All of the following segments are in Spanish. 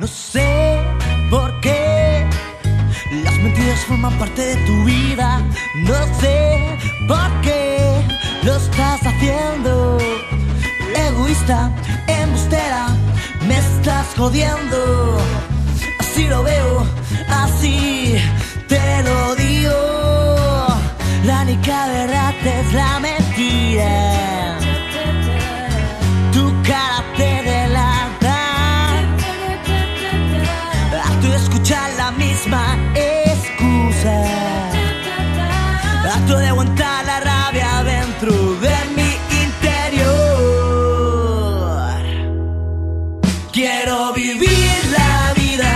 No sé por qué las mentiras forman parte de tu vida. No sé por qué lo estás haciendo. Egoísta, embustera, me estás jodiendo. Así lo veo, así te lo digo. La única verdad es la mentira. Tu cara De aguantar la rabia dentro de mi interior. Quiero vivir la vida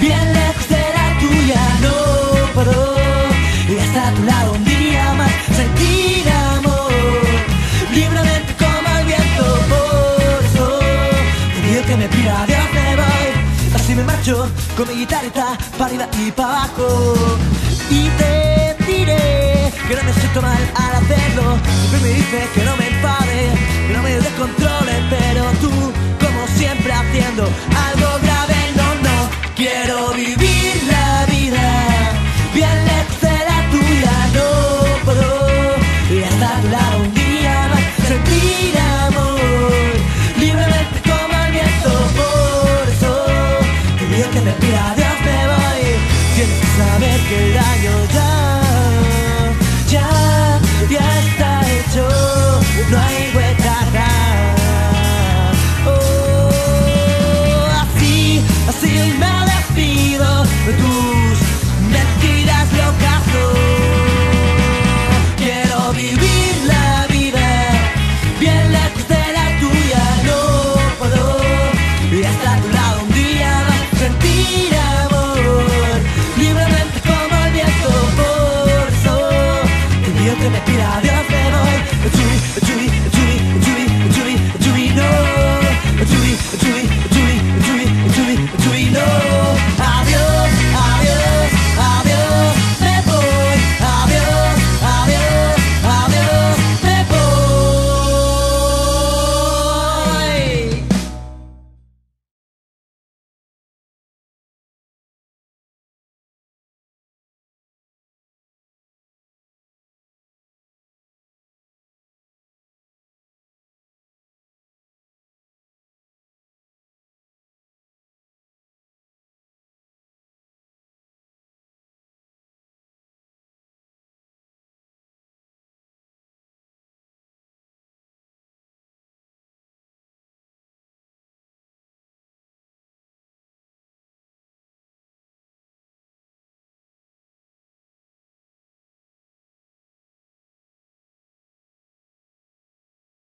bien lejos de la tuya. No puedo y hasta a tu lado un día más sentir amor libremente como el viento. Por eso te pido que me pida Dios me voy. Así me marcho con mi guitarrita para arriba y para abajo. Y te que no me siento mal al hacerlo. Siempre me dices que no me enfade, que no me descontrole, pero tú, como siempre, haciendo algo grave. No, no, quiero vivir la vida bien lejos de la tuya. No puedo y hasta tu lado un día más sentir amor libremente como el viento. Por eso te digo que me pida Dios me voy. Tienes que saber que el daño